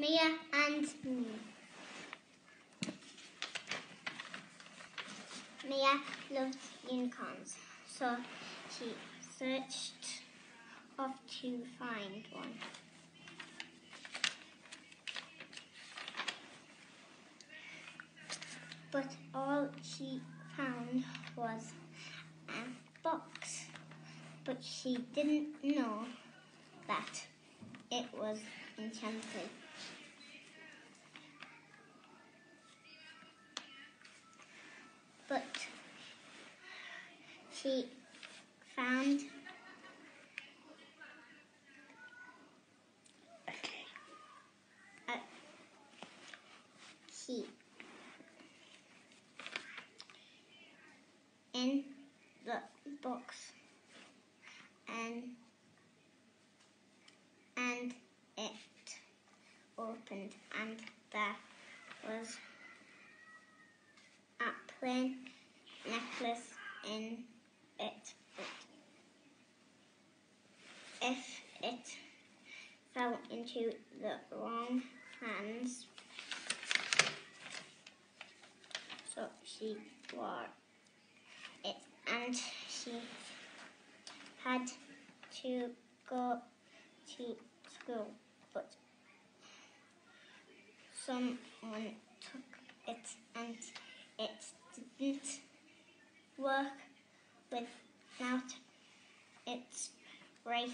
Mia and me. Mia loves unicorns, so she searched off to find one. But all she found was a box. But she didn't know that it was enchanted. She found Okay. a key in the box and and it opened and there was a plain necklace in it. If it fell into the wrong hands, so she wore it and she had to go to school, but someone took it and it didn't out. It's right